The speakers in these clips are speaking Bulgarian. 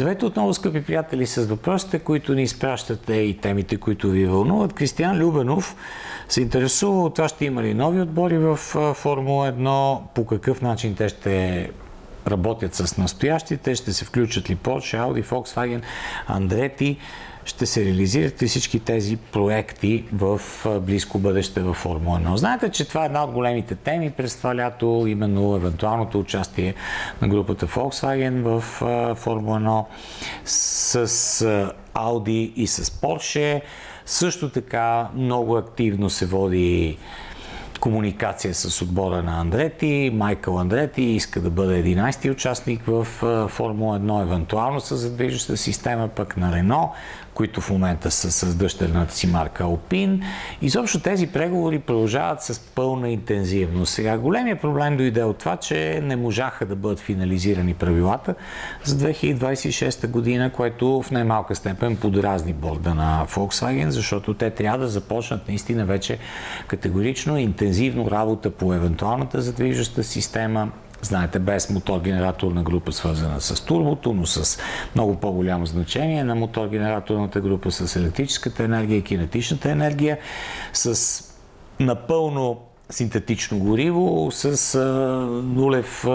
Здравейте отново, скъпи приятели, с въпросите, които ни изпращате и темите, които ви вълнуват. Кристиан Любенов се интересува от това ще има ли нови отбори в Формула 1, по какъв начин те ще работят с настоящите, ще се включат ли Porsche, Audi, Volkswagen, Andretti ще се реализират ли всички тези проекти в близко бъдеще във Формула 1. Знаете, че това е една от големите теми през това лято, именно евентуалното участие на групата Volkswagen в Формула 1 с Audi и с Porsche. Също така много активно се води комуникация с отбора на Андрети. Майкъл Андрети иска да бъде 11-ти участник в Формула 1, евентуално с задвижваща система пък на Рено, които в момента са с дъщерната си марка Алпин. Изобщо тези преговори продължават с пълна интензивност. Сега големия проблем дойде от това, че не можаха да бъдат финализирани правилата за 2026 година, което в най-малка степен подразни борда на Volkswagen, защото те трябва да започнат наистина вече категорично интензивно работа по евентуалната задвижваща система, знаете, без мотор-генераторна група, свързана с турбото, но с много по-голямо значение на мотор-генераторната група с електрическата енергия и кинетичната енергия, с напълно синтетично гориво, с нулев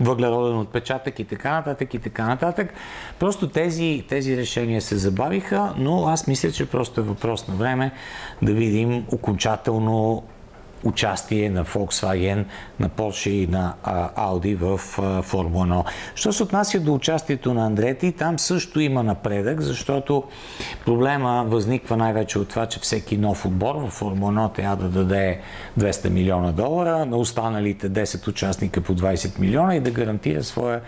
въглероден отпечатък и така нататък и така нататък. Просто тези, тези решения се забавиха, но аз мисля, че просто е въпрос на време да видим окончателно участие на Volkswagen, на Porsche и на Audi в Формула 1. Що се отнася до участието на Андрети, там също има напредък, защото проблема възниква най-вече от това, че всеки нов отбор в Формула 1 трябва да даде 200 милиона долара, на останалите 10 участника по 20 милиона и да гарантира своя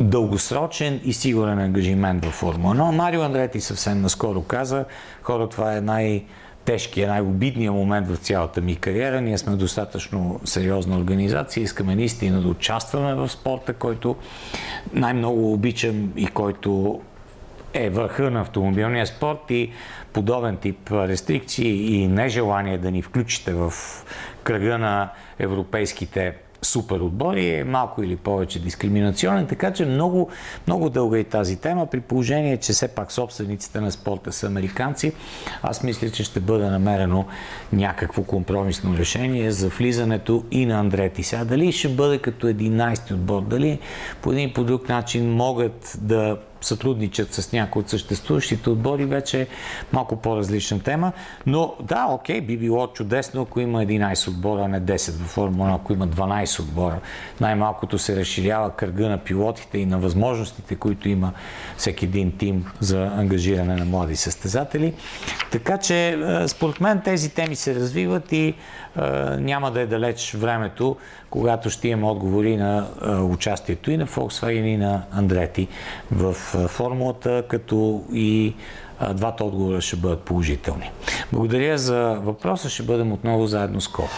дългосрочен и сигурен ангажимент в Формула 1. Марио Андрети съвсем наскоро каза, хора, това е най- тежкия, най-обидния момент в цялата ми кариера. Ние сме достатъчно сериозна организация, искаме наистина да участваме в спорта, който най-много обичам и който е върха на автомобилния спорт и подобен тип рестрикции и нежелание да ни включите в кръга на европейските супер отбори е малко или повече дискриминационен, така че много, много дълга и тази тема, при положение, че все пак собствениците на спорта са американци, аз мисля, че ще бъде намерено някакво компромисно решение за влизането и на Андрети. Сега дали ще бъде като 11 отбор, дали по един и по друг начин могат да сътрудничат с някои от съществуващите отбори, вече е малко по-различна тема. Но да, окей, би било чудесно, ако има 11 отбора, а не 10 във Формула, ако има 12 отбора. Най-малкото се разширява кръга на пилотите и на възможностите, които има всеки един тим за ангажиране на млади състезатели. Така че, е, според мен, тези теми се развиват и е, няма да е далеч времето, когато ще имаме отговори на е, участието и на Volkswagen и на Андрети в формулата, като и двата отговора ще бъдат положителни. Благодаря за въпроса, ще бъдем отново заедно скоро.